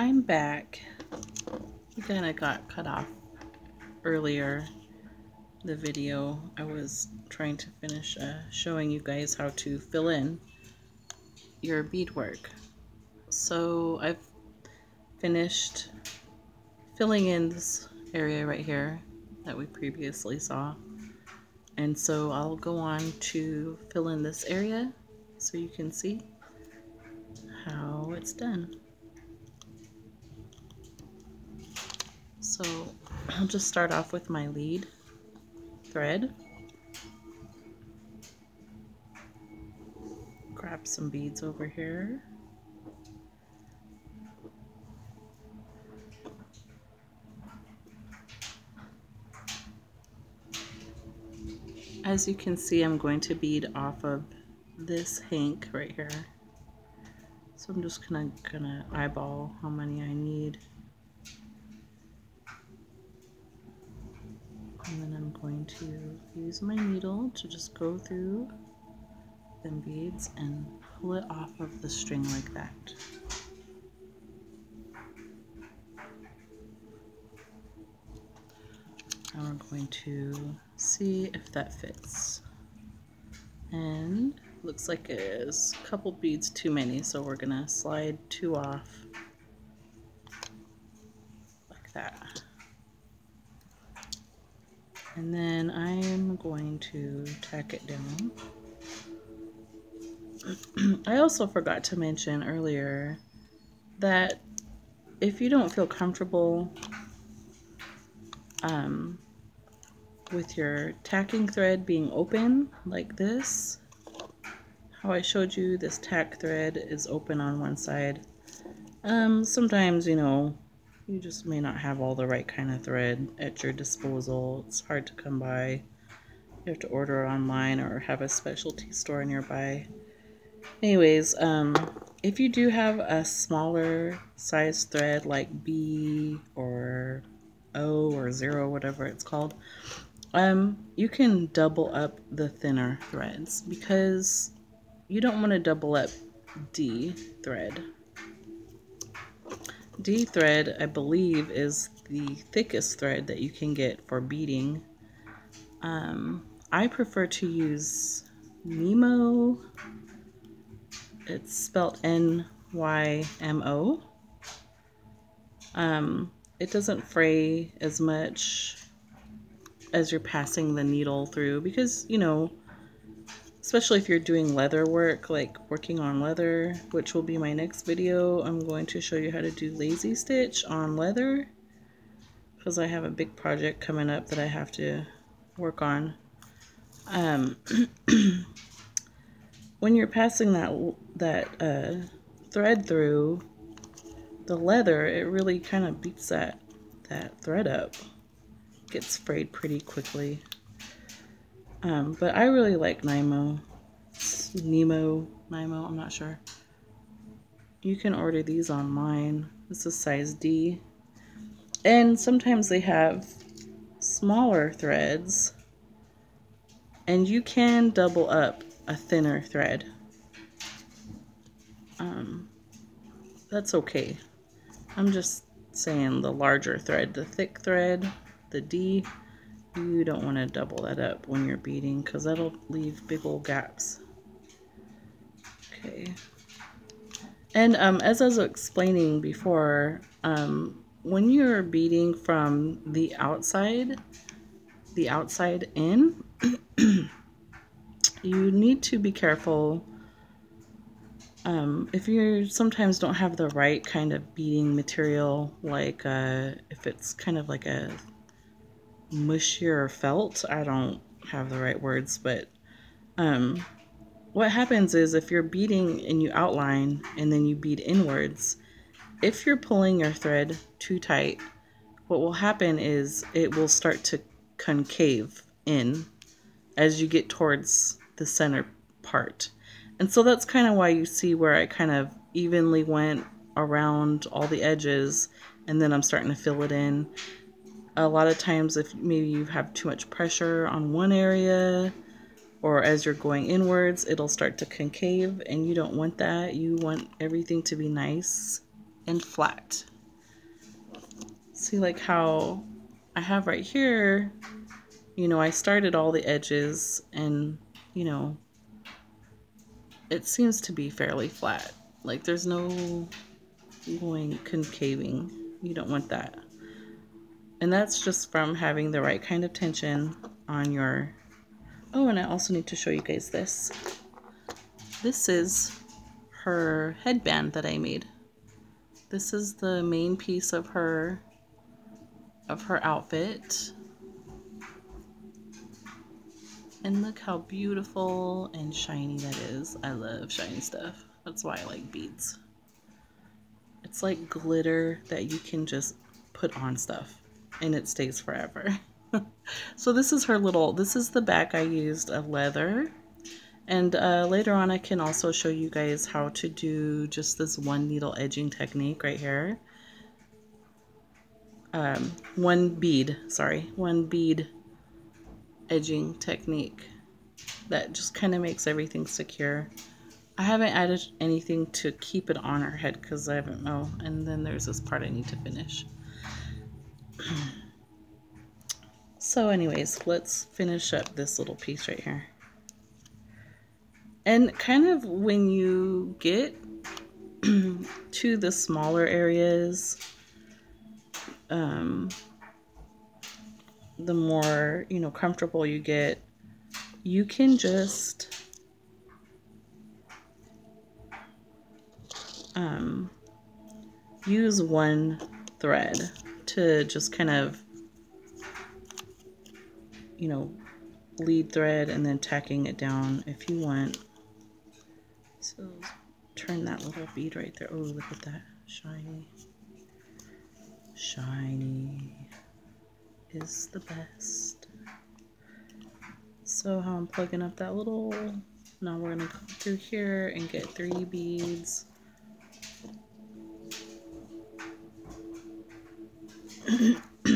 I'm back. We kind of got cut off earlier. The video I was trying to finish uh, showing you guys how to fill in your beadwork. So I've finished filling in this area right here that we previously saw. And so I'll go on to fill in this area so you can see how it's done. So I'll just start off with my lead thread. Grab some beads over here. As you can see, I'm going to bead off of this hank right here. So I'm just gonna, gonna eyeball how many I need. And then I'm going to use my needle to just go through them beads and pull it off of the string like that. Now we're going to see if that fits. And looks like it's a couple beads too many, so we're gonna slide two off like that. And then I'm going to tack it down. I also forgot to mention earlier that if you don't feel comfortable um, with your tacking thread being open like this, how I showed you this tack thread is open on one side. Um, sometimes, you know, you just may not have all the right kind of thread at your disposal. It's hard to come by. You have to order online or have a specialty store nearby. Anyways, um, if you do have a smaller size thread like B or O or zero, whatever it's called, um, you can double up the thinner threads because you don't want to double up D thread. D thread, I believe, is the thickest thread that you can get for beading. Um, I prefer to use Nymo. It's spelled N-Y-M-O. Um, it doesn't fray as much as you're passing the needle through because, you know, especially if you're doing leather work, like working on leather, which will be my next video. I'm going to show you how to do lazy stitch on leather because I have a big project coming up that I have to work on. Um, when you're passing that that uh, thread through the leather, it really kind of beats that that thread up gets frayed pretty quickly. Um, but I really like Nymo. Nemo, Nymo, I'm not sure. You can order these online. This is size D. And sometimes they have smaller threads. And you can double up a thinner thread. Um, that's okay. I'm just saying the larger thread, the thick thread, the D, you don't want to double that up when you're beading because that'll leave big old gaps. Okay. And um, as I was explaining before, um, when you're beading from the outside, the outside in, you need to be careful um, if you sometimes don't have the right kind of beading material, like uh, if it's kind of like a mushier felt. I don't have the right words, but um, what happens is if you're beading and you outline and then you bead inwards, if you're pulling your thread too tight, what will happen is it will start to concave in as you get towards the center part. And so that's kind of why you see where I kind of evenly went around all the edges and then I'm starting to fill it in a lot of times if maybe you have too much pressure on one area or as you're going inwards it'll start to concave and you don't want that you want everything to be nice and flat see like how I have right here, you know, I started all the edges and, you know, it seems to be fairly flat. Like there's no going concaving. You don't want that. And that's just from having the right kind of tension on your... Oh, and I also need to show you guys this. This is her headband that I made. This is the main piece of her of her outfit. And look how beautiful and shiny that is. I love shiny stuff. That's why I like beads. It's like glitter that you can just put on stuff and it stays forever. so this is her little, this is the back I used of leather. And uh, later on I can also show you guys how to do just this one needle edging technique right here. Um, one bead, sorry, one bead edging technique that just kind of makes everything secure. I haven't added anything to keep it on her head because I haven't, oh, and then there's this part I need to finish. So anyways, let's finish up this little piece right here. And kind of when you get to the smaller areas, um, the more, you know, comfortable you get, you can just um, use one thread to just kind of, you know, lead thread and then tacking it down if you want. So turn that little bead right there. Oh, look at that. Shiny. Shiny is the best. So how I'm plugging up that little, now we're gonna go through here and get three beads.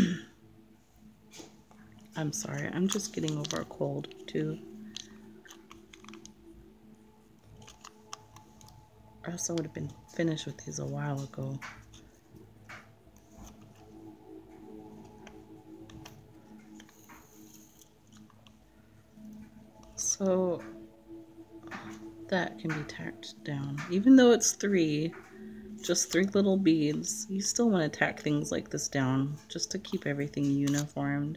I'm sorry, I'm just getting over a cold too. Or else I would have been finished with these a while ago. So that can be tacked down. Even though it's three, just three little beads, you still want to tack things like this down just to keep everything uniformed,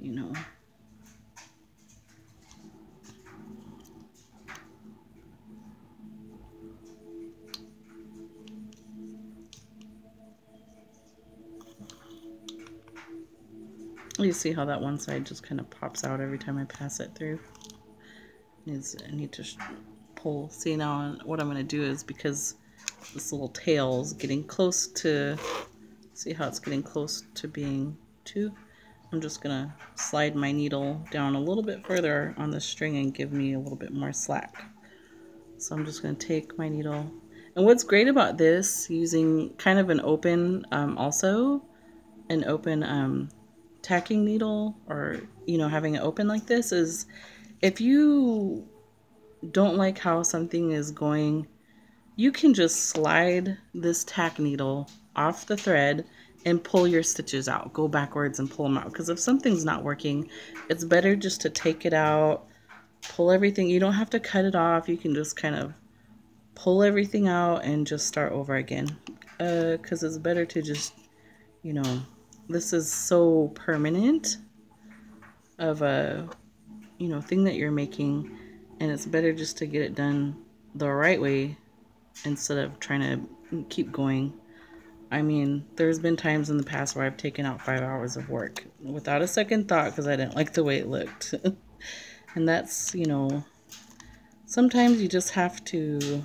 you know. You see how that one side just kind of pops out every time I pass it through. I need to pull. See now what I'm going to do is because this little tail is getting close to, see how it's getting close to being two. I'm just going to slide my needle down a little bit further on the string and give me a little bit more slack. So I'm just going to take my needle. And what's great about this, using kind of an open um, also, an open um, tacking needle or, you know, having it open like this is if you don't like how something is going, you can just slide this tack needle off the thread and pull your stitches out. Go backwards and pull them out. Because if something's not working, it's better just to take it out, pull everything. You don't have to cut it off. You can just kind of pull everything out and just start over again. Because uh, it's better to just, you know, this is so permanent of a you know thing that you're making and it's better just to get it done the right way instead of trying to keep going I mean there's been times in the past where I've taken out five hours of work without a second thought because I didn't like the way it looked and that's you know sometimes you just have to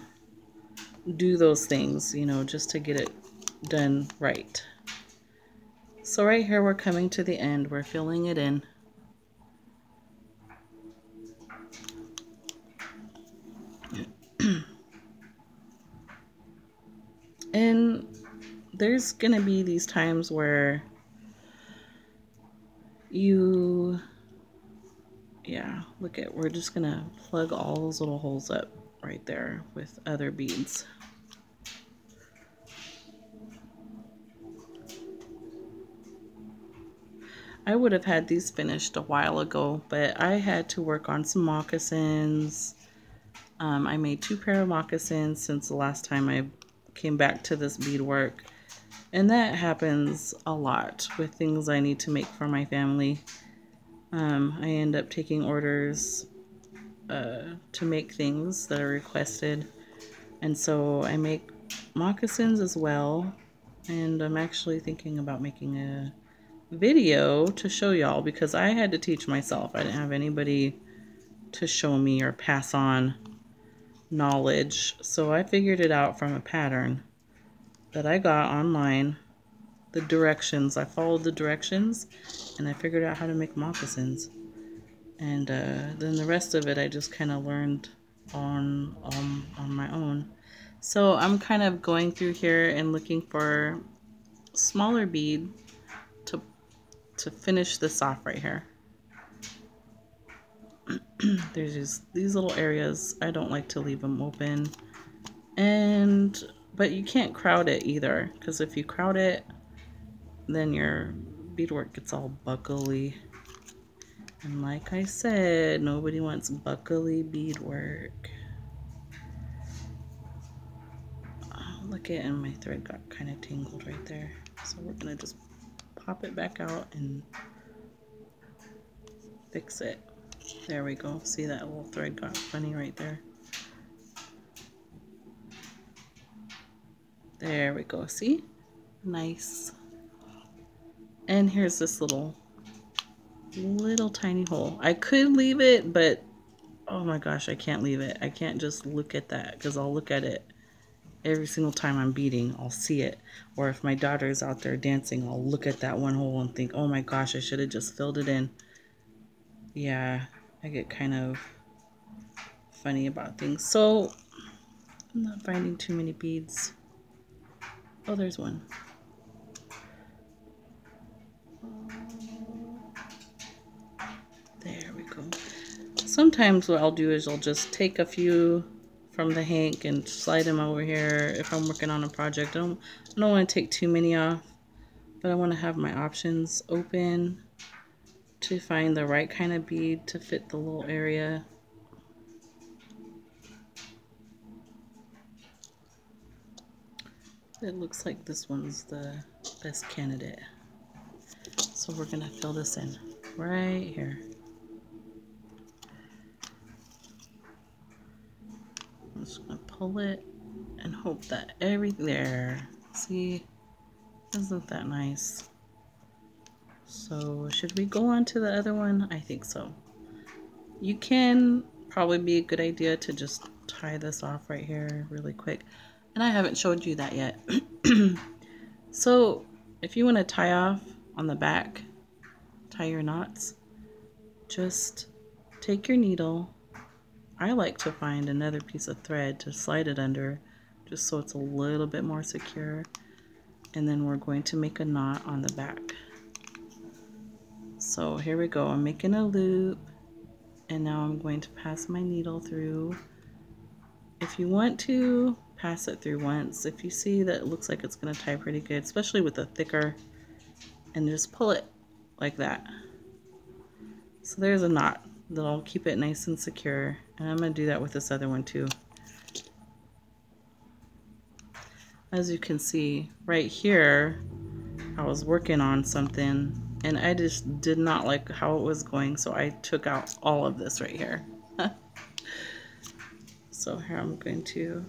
do those things you know just to get it done right so right here we're coming to the end. We're filling it in. And there's going to be these times where you yeah look at we're just gonna plug all those little holes up right there with other beads I would have had these finished a while ago, but I had to work on some moccasins. Um, I made two pair of moccasins since the last time I came back to this beadwork. And that happens a lot with things I need to make for my family. Um, I end up taking orders uh, to make things that are requested. And so I make moccasins as well. And I'm actually thinking about making a video to show y'all because I had to teach myself. I didn't have anybody to show me or pass on knowledge. So I figured it out from a pattern that I got online. The directions. I followed the directions and I figured out how to make moccasins. And uh, then the rest of it I just kind of learned on, um, on my own. So I'm kind of going through here and looking for smaller bead to to finish this off right here. There's just these little areas. I don't like to leave them open. And, but you can't crowd it either. Because if you crowd it, then your beadwork gets all buckly. And like I said, nobody wants buckly beadwork. Oh, look at, and my thread got kind of tangled right there. So we're going to just pop it back out and fix it. There we go. See that little thread got funny right there. There we go. See? Nice. And here's this little, little tiny hole. I could leave it, but oh my gosh, I can't leave it. I can't just look at that because I'll look at it every single time I'm beading, I'll see it. Or if my daughter's out there dancing, I'll look at that one hole and think, oh my gosh, I should have just filled it in. Yeah, I get kind of funny about things. So, I'm not finding too many beads. Oh, there's one. There we go. Sometimes what I'll do is I'll just take a few from the hank and slide them over here if I'm working on a project. I don't, I don't want to take too many off, but I want to have my options open to find the right kind of bead to fit the little area. It looks like this one's the best candidate. So we're to fill this in right here. I'm just gonna pull it and hope that everything there. See, isn't that nice? So should we go on to the other one? I think so. You can probably be a good idea to just tie this off right here really quick. And I haven't showed you that yet. so if you want to tie off on the back, tie your knots, just take your needle I like to find another piece of thread to slide it under just so it's a little bit more secure and then we're going to make a knot on the back so here we go I'm making a loop and now I'm going to pass my needle through if you want to pass it through once if you see that it looks like it's going to tie pretty good especially with the thicker and just pull it like that so there's a knot that'll keep it nice and secure. And I'm going to do that with this other one too. As you can see right here, I was working on something and I just did not like how it was going. So I took out all of this right here. so here I'm going to,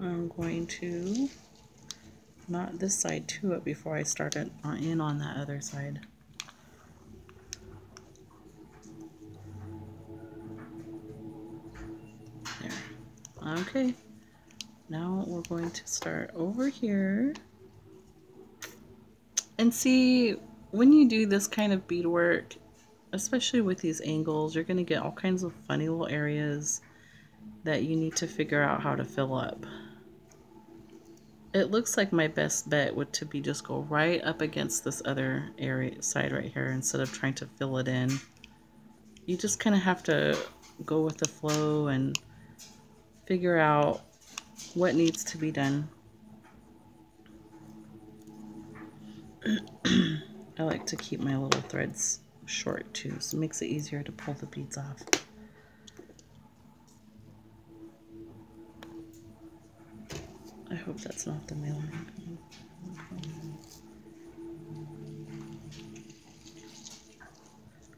I'm going to knot this side to it before I start it in on that other side. there Okay, now we're going to start over here. And see, when you do this kind of beadwork, especially with these angles, you're going to get all kinds of funny little areas that you need to figure out how to fill up. It looks like my best bet would to be just go right up against this other area side right here instead of trying to fill it in. You just kind of have to go with the flow and figure out what needs to be done. I like to keep my little threads short too, so it makes it easier to pull the beads off. I hope that's not the mailman.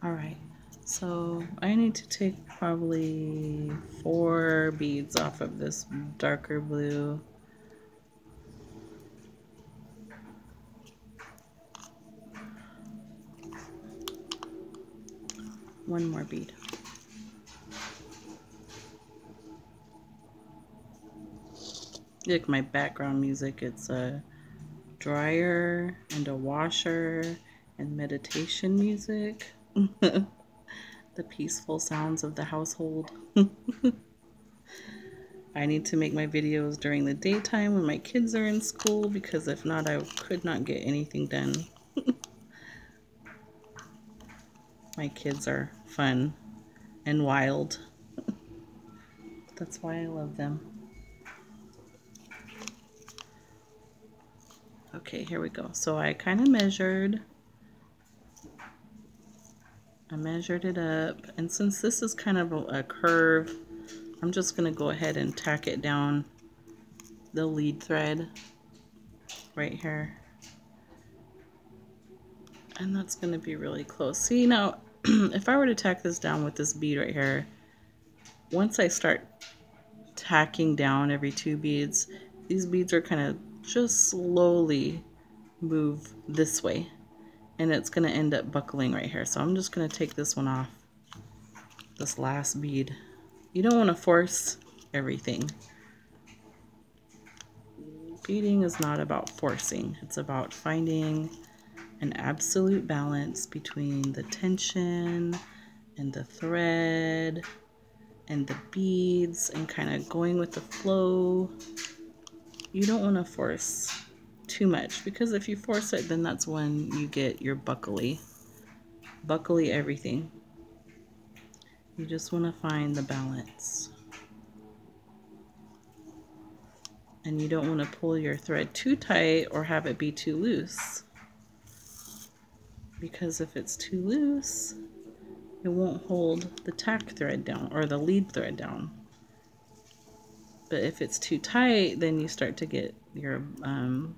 Alright, so I need to take probably four beads off of this darker blue. One more bead. Like my background music, it's a dryer and a washer and meditation music. the peaceful sounds of the household. I need to make my videos during the daytime when my kids are in school because if not, I could not get anything done. My kids are fun and wild. That's why I love them. Okay, here we go. So I kind of measured I measured it up and since this is kind of a, a curve I'm just going to go ahead and tack it down the lead thread right here and that's going to be really close see now if I were to tack this down with this bead right here once I start tacking down every two beads these beads are kind of just slowly move this way and it's going to end up buckling right here. So I'm just going to take this one off, this last bead. You don't want to force everything. Beading is not about forcing. It's about finding an absolute balance between the tension and the thread and the beads and kind of going with the flow. You don't want to force too much because if you force it then that's when you get your buckly buckly everything. You just want to find the balance. And you don't want to pull your thread too tight or have it be too loose because if it's too loose it won't hold the tack thread down or the lead thread down but if it's too tight then you start to get your um,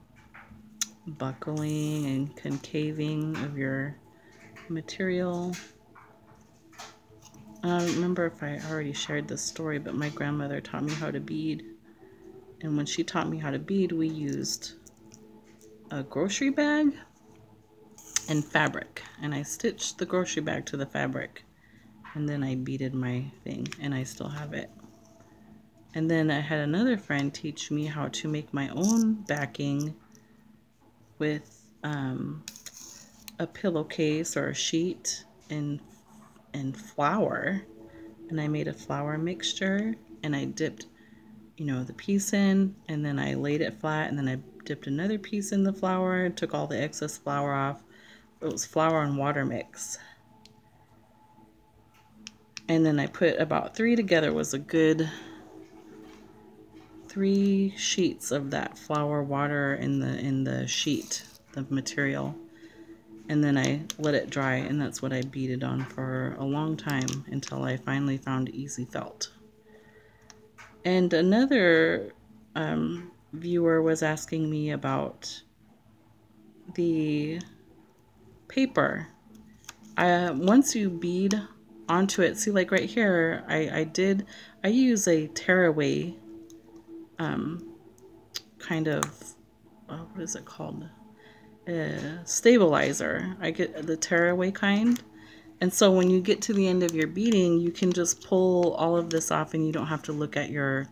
buckling and concaving of your material. I don't remember if I already shared this story, but my grandmother taught me how to bead. And when she taught me how to bead, we used a grocery bag and fabric. And I stitched the grocery bag to the fabric. And then I beaded my thing, and I still have it. And then I had another friend teach me how to make my own backing with um, a pillowcase or a sheet and and flour and I made a flour mixture and I dipped you know the piece in and then I laid it flat and then I dipped another piece in the flour took all the excess flour off it was flour and water mix. And then I put about three together was a good three sheets of that flour water in the in the sheet the material. And then I let it dry and that's what I beaded on for a long time until I finally found EZ felt. And another um, viewer was asking me about the paper I, once you bead onto it see like right here I, I did I use a tearaway um, kind of, uh, what is it called? Uh, stabilizer. I get the tearaway kind. And so when you get to the end of your beading, you can just pull all of this off and you don't have to look at your,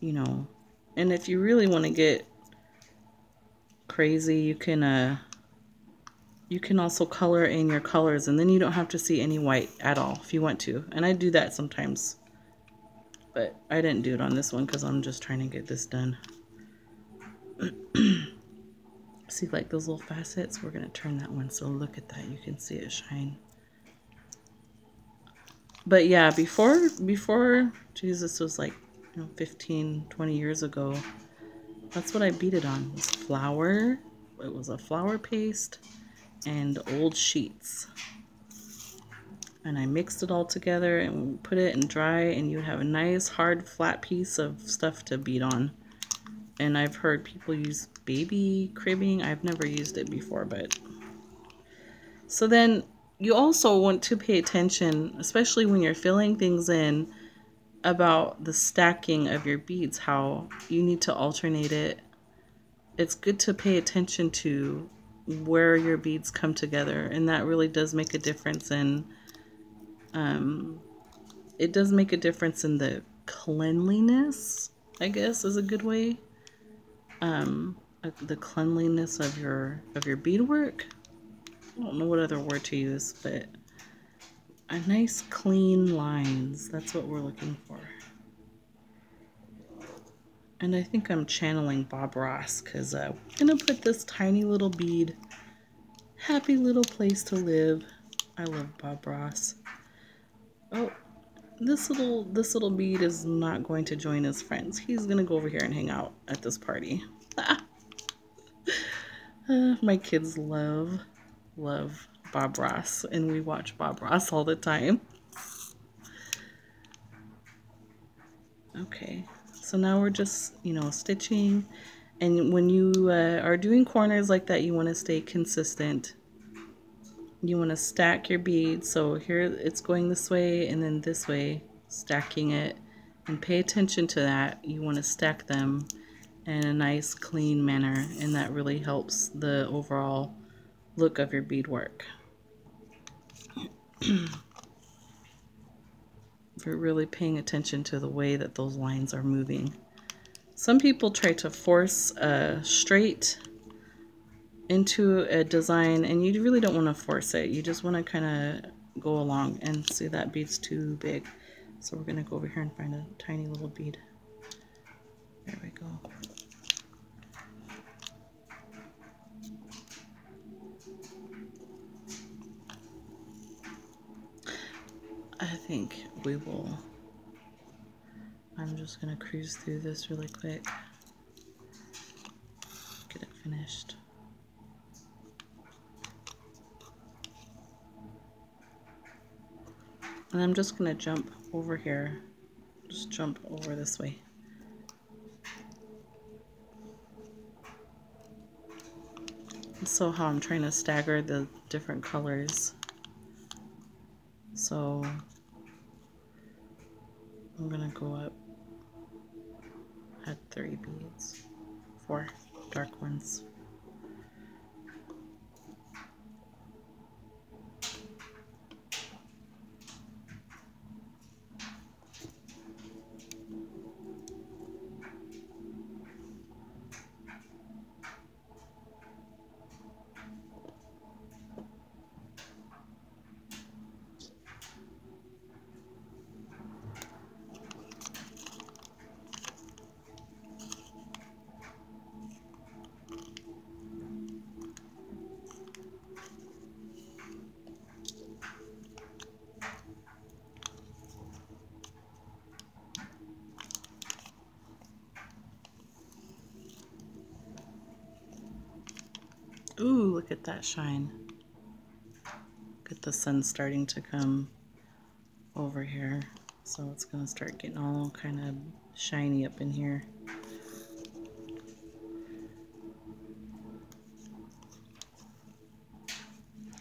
you know, and if you really want to get crazy, you can, uh, you can also color in your colors and then you don't have to see any white at all if you want to. And I do that sometimes but I didn't do it on this one because I'm just trying to get this done. see like those little facets? We're going to turn that one so look at that. You can see it shine. But yeah, before, before Jesus was like you know, 15, 20 years ago, that's what I beat it on was flour it was a flour paste and old sheets. And I mixed it all together and put it in dry and you have a nice hard flat piece of stuff to beat on. And I've heard people use baby cribbing. I've never used it before, but so then you also want to pay attention, especially when you're filling things in about the stacking of your beads, how you need to alternate it. It's good to pay attention to where your beads come together, and that really does make a difference in um, it does make a difference in the cleanliness, I guess is a good way. Um, uh, the cleanliness of your of your beadwork. I don't know what other word to use, but a nice clean lines. That's what we're looking for. And I think I'm channeling Bob Ross because uh, I'm going to put this tiny little bead. Happy little place to live. I love Bob Ross. Oh, this little this little bead is not going to join his friends. He's going to go over here and hang out at this party. uh, my kids love, love Bob Ross, and we watch Bob Ross all the time. Okay, so now we're just, you know, stitching. And when you uh, are doing corners like that, you want to stay consistent. You want to stack your beads. So here it's going this way and then this way, stacking it. And pay attention to that. You want to stack them in a nice clean manner and that really helps the overall look of your beadwork. You're really paying attention to the way that those lines are moving. Some people try to force a straight into a design and you really don't want to force it. You just want to kind of go along and see that bead's too big. So we're going to go over here and find a tiny little bead. There we go. I think we will. I'm just to cruise through this really quick. Get it finished. And I'm just to jump over here. Just jump over this way. So how I'm trying to stagger the different colors. So I'm gonna go up, add three beads, four dark ones. Ooh, look at that shine. Look at the sun starting to come over here. So it's going to start getting all kind of shiny up in here.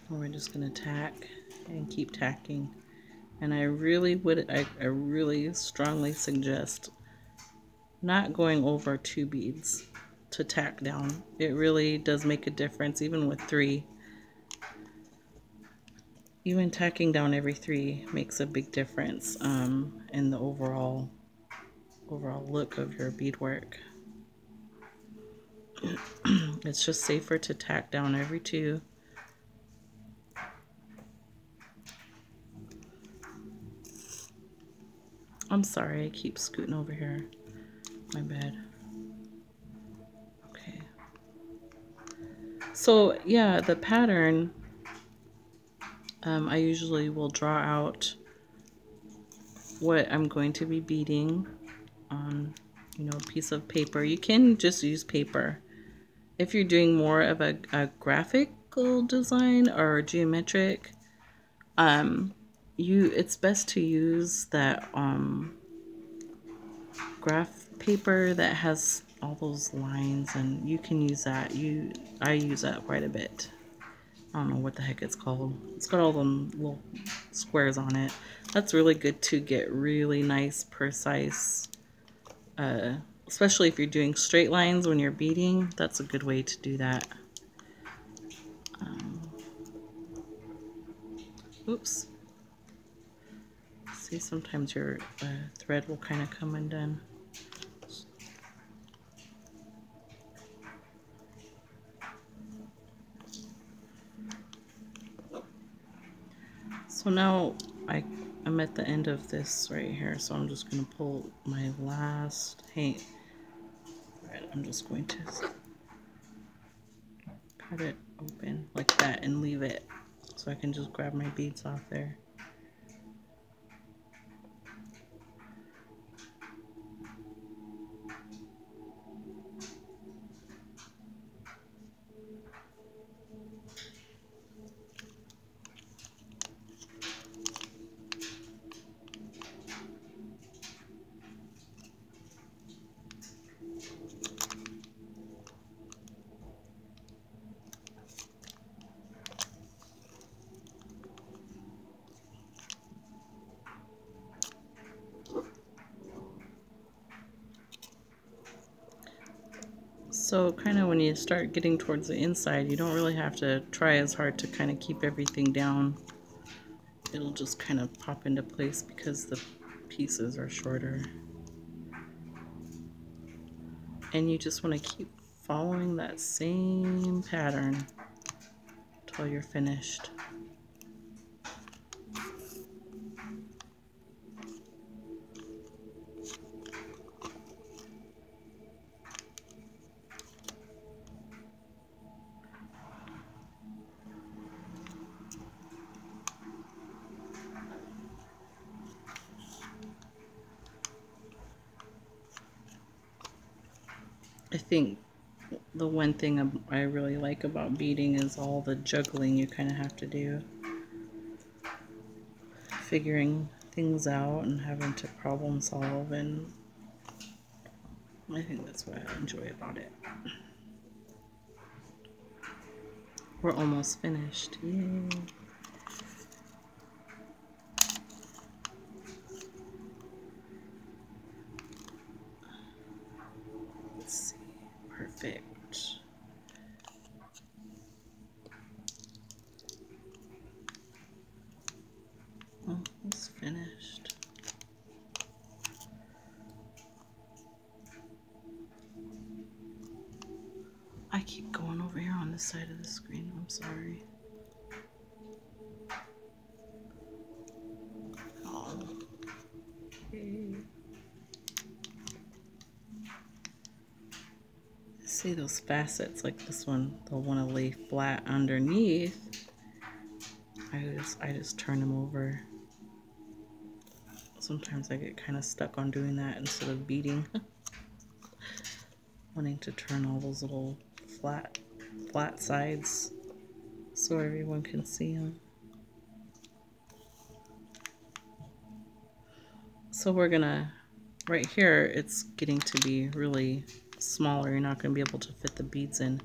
we're just going to tack and keep tacking. And I really would, I, I really strongly suggest not going over two beads to tack down. It really does make a difference, even with three. Even tacking down every three makes a big difference um, in the overall overall look of your beadwork. it's just safer to tack down every two. I'm sorry, I keep scooting over here. My bad. So yeah, the pattern, um, I usually will draw out what I'm going to be beading on, you know, a piece of paper. You can just use paper if you're doing more of a, a graphical design or geometric, um, you it's best to use that um, graph paper that has all those lines and you can use that. You I use that quite a bit. I don't know what the heck it's called. It's got all them little squares on it. That's really good to get really nice, precise, uh, especially if you're doing straight lines when you're beading. That's a good way to do that. Um, oops. See, sometimes your uh, thread will kind of come undone. So now I, I'm at the end of this right here, so I'm just going to pull my last paint. Right, I'm just going to cut it open like that and leave it so I can just grab my beads off there. So kind of when you start getting towards the inside, you don't really have to try as hard to kind of keep everything down. It'll just kind of pop into place because the pieces are shorter. And you just want to keep following that same pattern until you're finished. Thing I really like about beading is all the juggling you kind of have to do. Figuring things out and having to problem solve and I think that's what I enjoy about it. We're almost finished. Yay. perfect. Almost finished. I keep going over here on this side of the screen. I'm sorry. see those facets like this one, they'll want to lay flat underneath. I just, I just turn them over. Sometimes I get kind of stuck on doing that instead of beading. Wanting to turn all those little flat, flat sides so everyone can see them. So we're gonna, right here, it's getting to be really smaller, you're not going to be able to fit the beads in.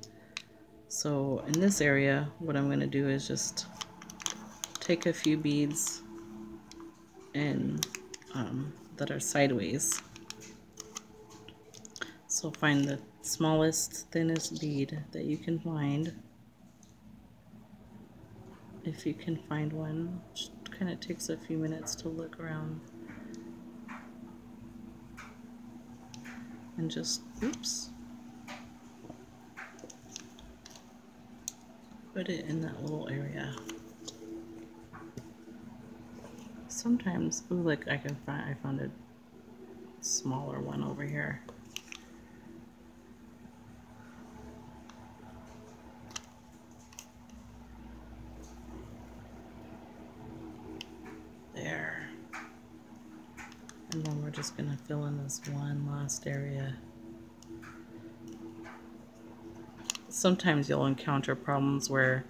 So in this area, what I'm going to do is just take a few beads and um, that are sideways. So find the smallest, thinnest bead that you can find. If you can find one, just kind of takes a few minutes to look around. and just, oops, put it in that little area. Sometimes, ooh, like I can find, I found a smaller one over here. There. And then we're just going to fill in this one last area. Sometimes you'll encounter problems where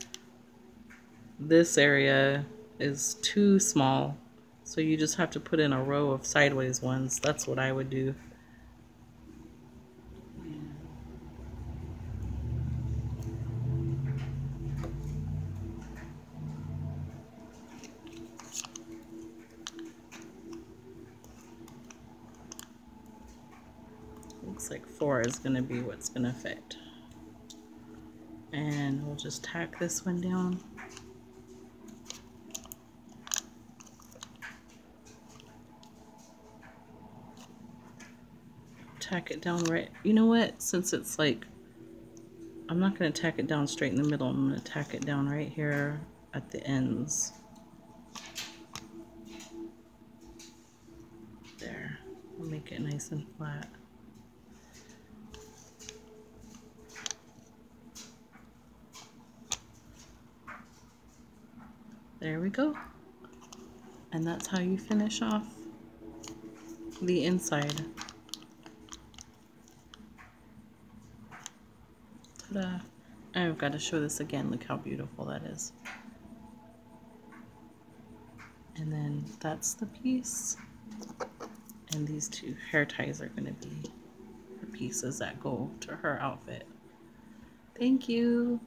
this area is too small. So you just have to put in a row of sideways ones. That's what I would do. Looks like four is going to be what's going to fit. And we'll just tack this one down. Tack it down right. You know what? Since it's like, I'm not going to tack it down straight in the middle. I'm going to tack it down right here at the ends. There. I'll make it nice and flat. There we go. And that's how you finish off the inside. Ta-da. I've got to show this again. Look how beautiful that is. And then that's the piece. And these two hair ties are going to be the pieces that go to her outfit. Thank you.